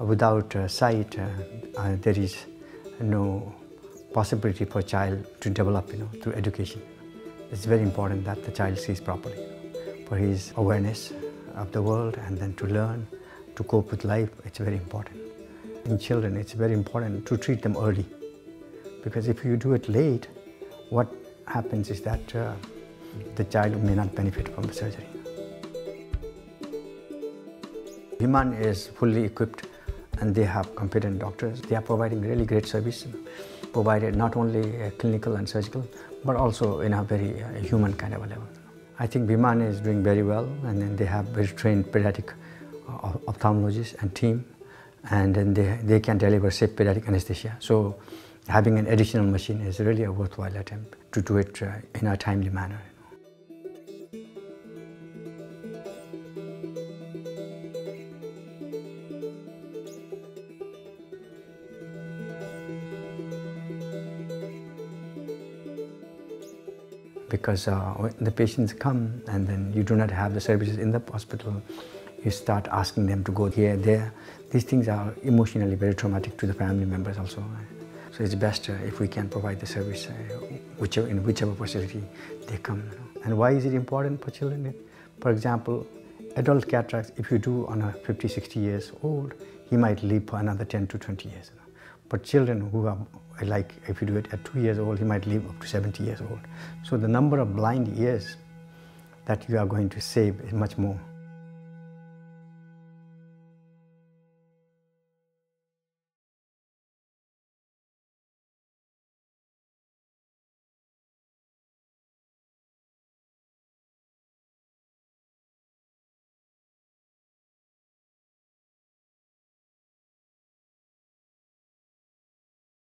Without uh, sight, uh, there is no possibility for a child to develop, you know, through education. It's very important that the child sees properly for his awareness of the world and then to learn, to cope with life, it's very important. In children, it's very important to treat them early because if you do it late, what happens is that uh, the child may not benefit from the surgery. Biman is fully equipped and they have competent doctors. They are providing really great service, provided not only clinical and surgical, but also in a very uh, human kind of a level. I think Biman is doing very well and then they have very trained pediatric uh, ophthalmologists and team and then they, they can deliver safe pediatric anesthesia. So having an additional machine is really a worthwhile attempt to do it uh, in a timely manner. Because uh, when the patients come and then you do not have the services in the hospital, you start asking them to go here, there. These things are emotionally very traumatic to the family members also. So it's best uh, if we can provide the service uh, whichever, in whichever facility they come. You know. And why is it important for children? For example, adult cataracts, if you do on a 50, 60 years old, he might live for another 10 to 20 years. You know. But children who are like if you do it at two years old, he might live up to 70 years old. So the number of blind years that you are going to save is much more.